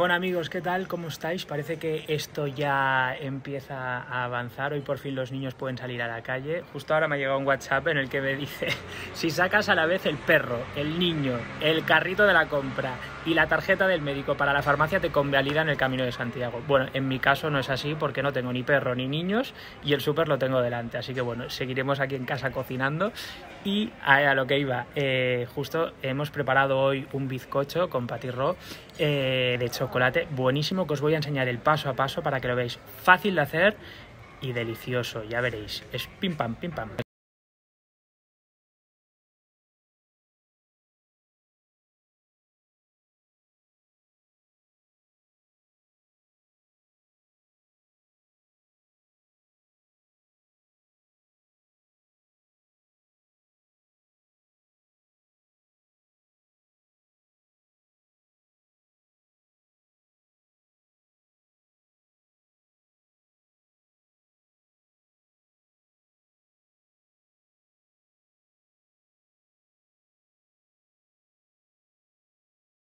Bueno amigos, ¿qué tal? ¿Cómo estáis? Parece que esto ya empieza a avanzar. Hoy por fin los niños pueden salir a la calle. Justo ahora me ha llegado un WhatsApp en el que me dice, si sacas a la vez el perro, el niño, el carrito de la compra y la tarjeta del médico para la farmacia, te convalidan el Camino de Santiago. Bueno, en mi caso no es así porque no tengo ni perro ni niños y el súper lo tengo delante. Así que bueno, seguiremos aquí en casa cocinando. Y a, lo que iba, eh, justo hemos preparado hoy un bizcocho con patirro eh, de chocolate buenísimo que os voy a enseñar el paso a paso para que lo veáis fácil de hacer y delicioso, ya veréis. Es pim pam, pim pam.